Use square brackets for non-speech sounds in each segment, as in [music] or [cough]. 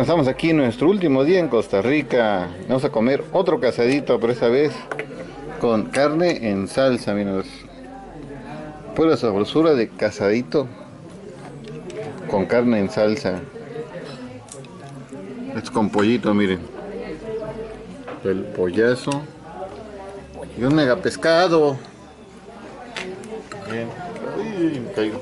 Estamos aquí en nuestro último día en Costa Rica. Vamos a comer otro casadito, pero esta vez con carne en salsa, miren. Pura sabrosura de casadito con carne en salsa. Es con pollito, miren. El pollazo. Y un mega pescado. Bien. Uy, me caigo.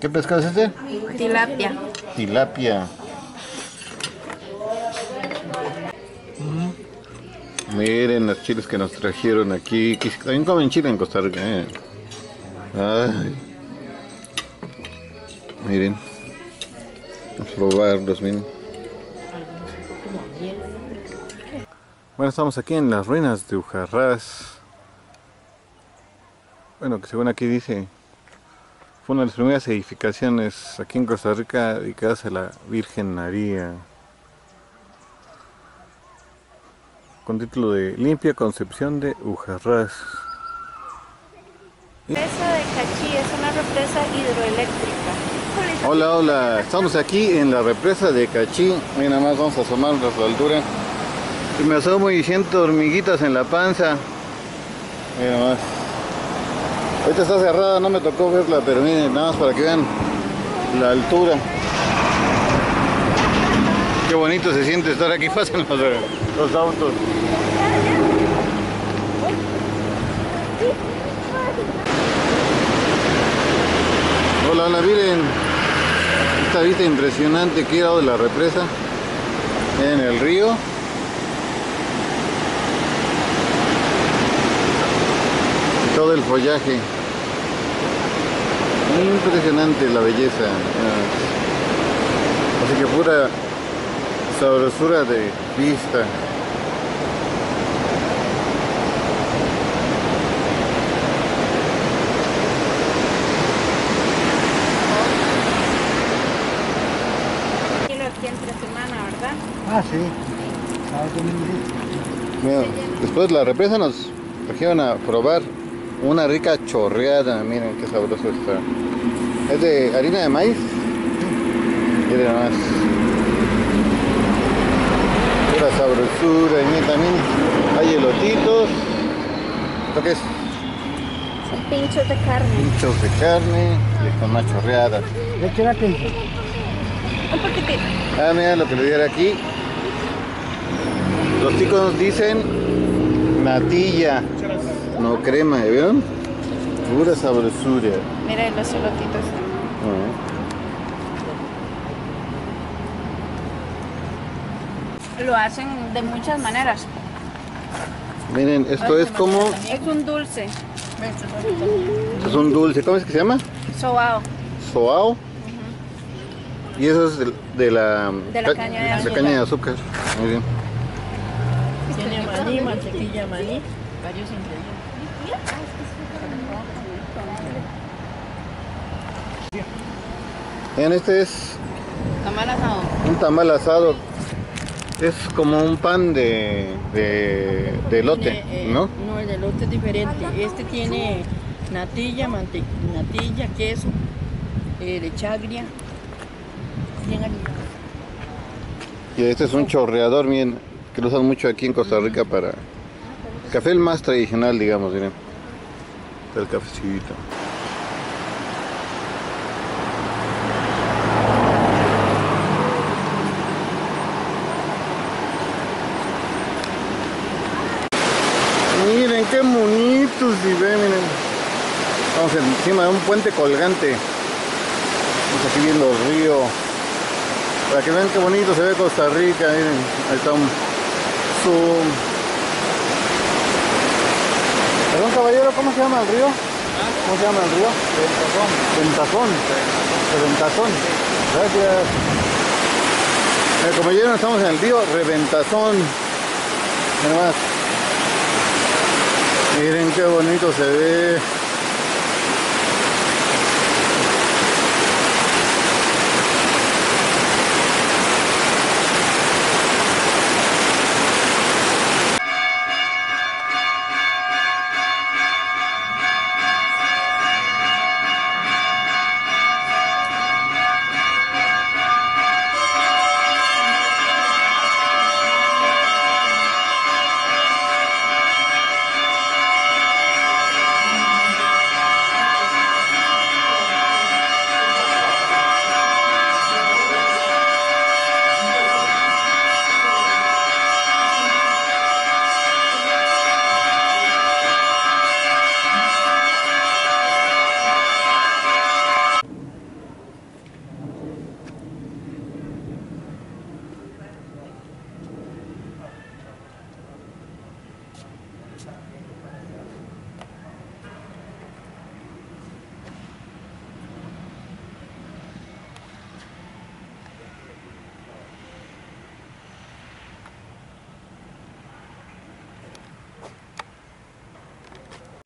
¿Qué pescado es este? Tilapia. Tilapia. Miren los chiles que nos trajeron aquí. También comen chile en Costa Rica. eh. Miren. Vamos a probarlos, miren. Bueno, estamos aquí en las ruinas de Ujarrás. Bueno, que según aquí dice, fue una de las primeras edificaciones aquí en Costa Rica dedicadas a la Virgen María. Con título de Limpia Concepción de Ujarrás. Represa de Cachí es una represa hidroeléctrica. Hola, hola, estamos aquí en la represa de Cachí. Mira, nada más vamos a asomarnos a la altura. Y me asomo y siento hormiguitas en la panza. Mira más. Ahorita está cerrada, no me tocó verla, pero miren, nada más para que vean la altura. Qué bonito se siente estar aquí, [laughs] pasan los, los autos. Hola, hola, miren esta vista impresionante que dado de la represa en el río. Todo el follaje. Impresionante la belleza. ah. Así que pura sabrosura de vista. Ah, sí. Sí. Mira, después de la represa nos trajeron a probar una rica chorreada. Miren qué sabroso está. Es de harina de maíz. Miren nada más. Pura sabrosura. Y miren también hay elotitos. ¿Esto qué es? Son pinchos de carne. Pinchos de carne y con una chorreada. ¿De qué? Un poquitito. Ah, mira lo que le dieron aquí. Los chicos dicen natilla, no crema, ¿vieron? Pura sabrosura. Mira los elotitos. Lo hacen de muchas maneras. Miren, esto es como, Es un dulce. es un dulce, ¿cómo es que se llama? Sobao. Soao. Y eso es de, de la, De la caña de azúcar. caña de azúcar. Muy bien. Tiene maní, mantequilla, maní, varios ingredientes. Miren, este es Tamal asado. un tamal asado. Es como un pan de, de, de elote, Tiene, eh, ¿no? No, el elote es diferente. Este tiene natilla, mante natilla, queso, eh, lechagria. Bien alimentado. Y este es un chorreador, miren, que lo usan mucho aquí en Costa Rica para café el más tradicional, digamos, miren. El cafecito. Miren qué bonitos y ven, miren. Vamos encima de un puente colgante. Vamos aquí viendo el río. Para que vean qué bonito se ve Costa Rica, miren, ahí está un zoom. Perdón caballero, ¿cómo se llama el río? ¿Cómo se llama el río? Ventazón. Ventazón. Gracias. Eh, como vieron estamos en el río Reventazón. Miren qué bonito se ve.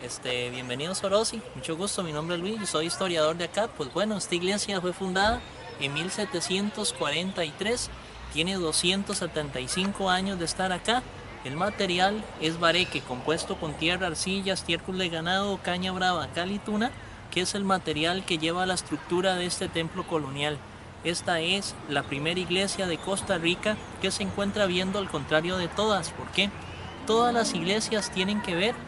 Este, bienvenidos a Orosi, mucho gusto, mi nombre es Luis, yo soy historiador de acá. Pues bueno, esta iglesia fue fundada en 1743, tiene 275 años de estar acá. El material es bareque, compuesto con tierra, arcilla, estiércol de ganado, caña brava, cal y tuna, que es el material que lleva la estructura de este templo colonial. Esta es la primera iglesia de Costa Rica que se encuentra viendo al contrario de todas. ¿Por qué? Todas las iglesias tienen que ver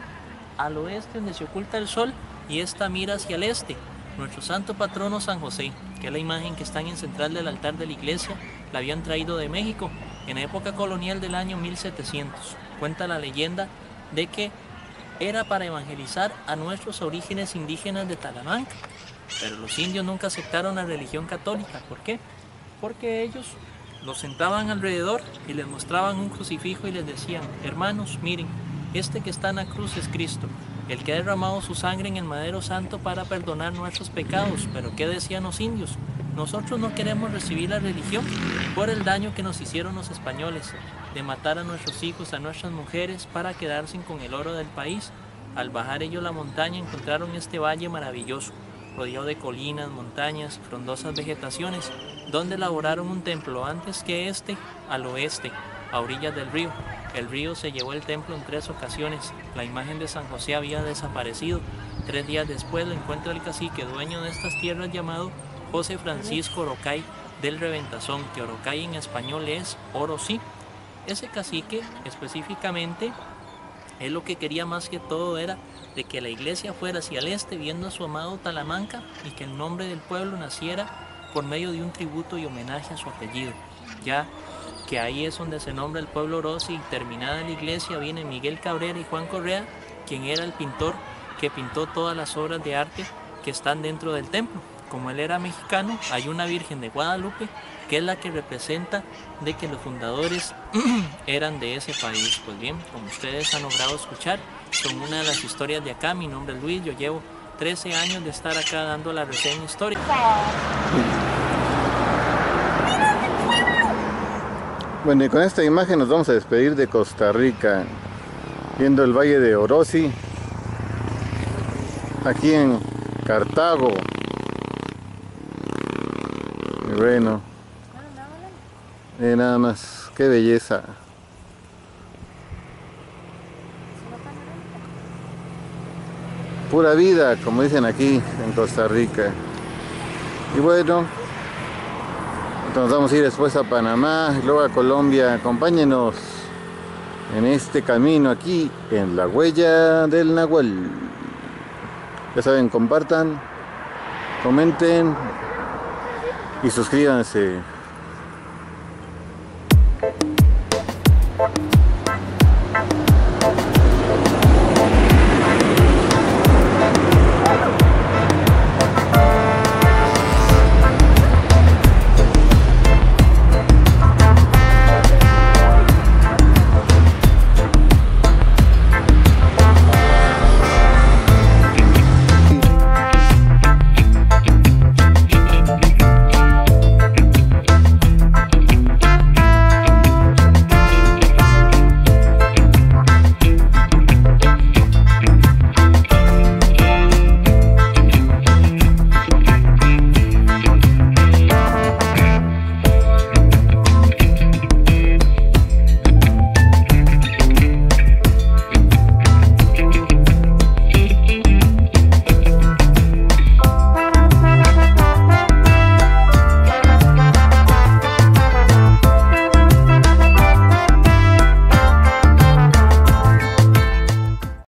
al oeste donde se oculta el sol y esta mira hacia el este. Nuestro santo patrono San José, que es la imagen que está en el central del altar de la iglesia, la habían traído de México en época colonial del año 1700. Cuenta la leyenda de que era para evangelizar a nuestros orígenes indígenas de Talamanca. Pero los indios nunca aceptaron la religión católica. ¿Por qué? Porque ellos los sentaban alrededor y les mostraban un crucifijo y les decían, hermanos, miren, este que está en la cruz es Cristo, el que ha derramado su sangre en el madero santo para perdonar nuestros pecados. Pero ¿qué decían los indios? Nosotros no queremos recibir la religión por el daño que nos hicieron los españoles, de matar a nuestros hijos, a nuestras mujeres, para quedarse con el oro del país. Al bajar ellos la montaña encontraron este valle maravilloso, rodeado de colinas, montañas, frondosas vegetaciones, donde elaboraron un templo antes que este, al oeste, a orillas del río. El río se llevó el templo en tres ocasiones. La imagen de San José había desaparecido. Tres días después lo encuentra el cacique dueño de estas tierras llamado José Francisco Orocay del Reventazón, que Orocay en español es Orosí. Ese cacique específicamente él lo que quería más que todo era de que la iglesia fuera hacia el este viendo a su amado Talamanca y que el nombre del pueblo naciera por medio de un tributo y homenaje a su apellido. Ya que ahí es donde se nombra el pueblo Orosi y terminada la iglesia viene Miguel Cabrera y Juan Correa, quien era el pintor que pintó todas las obras de arte que están dentro del templo. Como él era mexicano, hay una Virgen de Guadalupe que es la que representa de que los fundadores [clears throat] eran de ese país. Pues bien, como ustedes han logrado escuchar, son una de las historias de acá. Mi nombre es Luis, yo llevo 13 años de estar acá dando la reseña histórica. Bueno, y con esta imagen nos vamos a despedir de Costa Rica, viendo el valle de Orosi, aquí en Cartago. Y bueno, y nada más, qué belleza. Pura vida, como dicen aquí en Costa Rica. Y bueno, nos vamos a ir después a Panamá luego a Colombia. Acompáñenos en este camino aquí en la huella del Nahuel. Ya saben, compartan, comenten y suscríbanse.